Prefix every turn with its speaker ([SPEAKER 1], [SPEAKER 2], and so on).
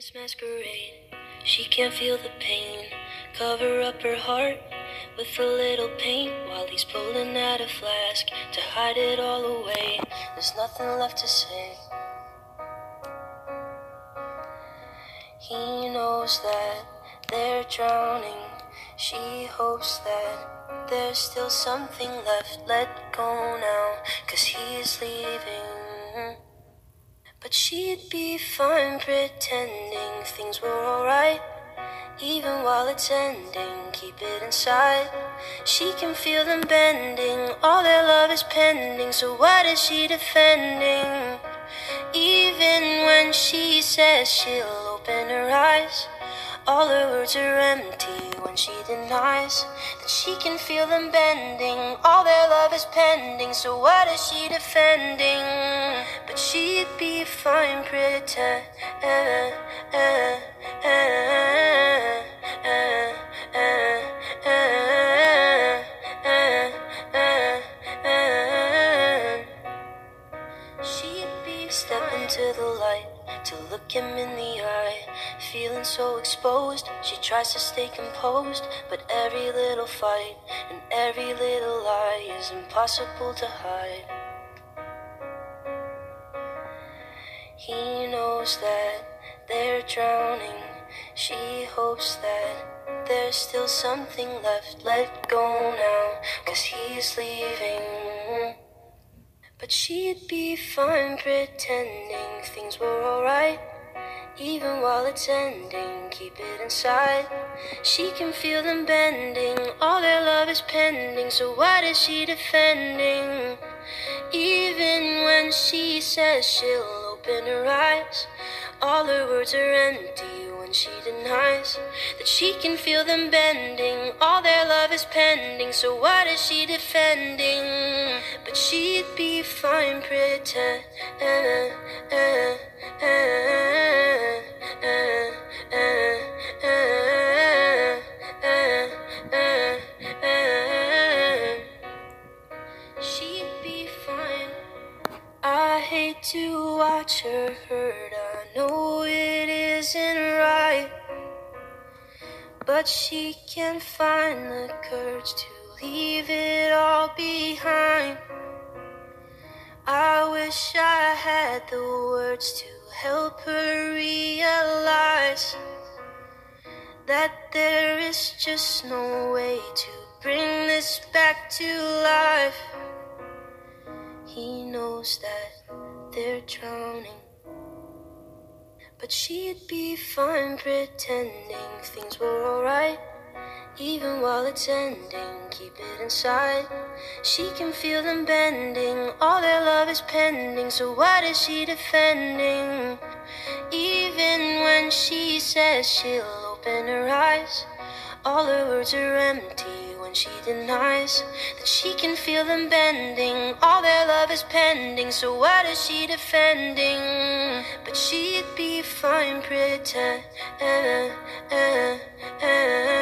[SPEAKER 1] this masquerade. She can't feel the pain. Cover up her heart with a little paint while he's pulling out a flask to hide it all away. There's nothing left to say. He knows that they're drowning. She hopes that there's still something left. Let go now, cause he's leaving. But she'd be fine pretending things were alright. Even while it's ending, keep it inside. She can feel them bending, all their love is pending. So, what is she defending? Even when she says she'll open her eyes, all her words are empty when she denies that she can feel them bending. All their love is pending, so what is she defending? Fine pretend. She'd be step into the light to look him in the eye. Feeling so exposed, she tries to stay composed. But every little fight and every little lie is impossible to hide. He knows that they're drowning. She hopes that there's still something left. Let go now, cause he's leaving. But she'd be fine pretending things were alright. Even while it's ending, keep it inside. She can feel them bending, all their love is pending. So, what is she defending? Even when she says she'll open her eyes, all her words are empty when she denies that she can feel them bending. All their love is pending, so what is she defending? But she'd be fine pretend. Hurt. I know it isn't right. But she can't find the courage to leave it all behind. I wish I had the words to help her realize that there is just no way to bring this back to life. He knows that they're drowning. But she'd be fine pretending things were alright. Even while it's ending, keep it inside. She can feel them bending, all their love is pending. So, what is she defending? Even when she says she'll open her eyes, all her words are empty when she denies that she can feel them bending. All is pending, so what is she defending? But she'd be fine pretend. Eh, eh, eh,